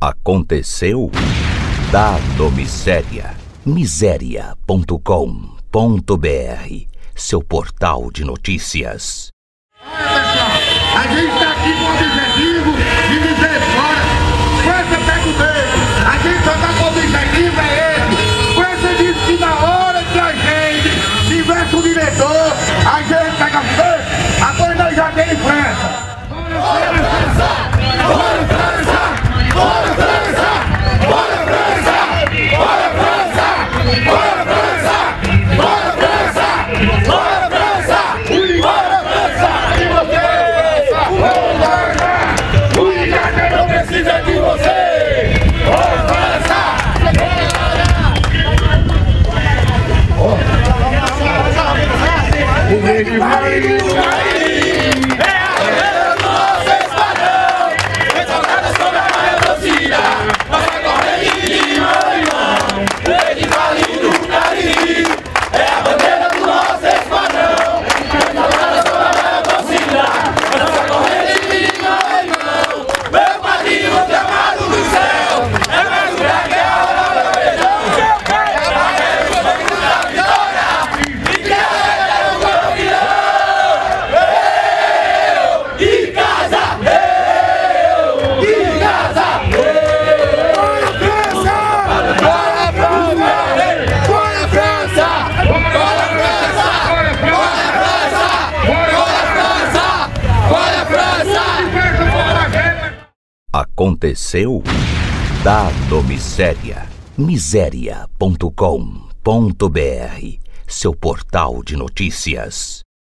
Aconteceu? Dado miséria. Miséria.com.br Seu portal de notícias. Olha pessoal, a gente está aqui com o objetivo de dizer fora. França pega o dedo. A gente só está com o objetivo é esse. França disse que na hora que a gente tivesse um diretor, a gente pega o dedo. Agora nós já tem França. Bora França! Bora França! Happy Diwali! Happy Diwali! Aconteceu? Dado miséria. Miséria.com.br Seu portal de notícias.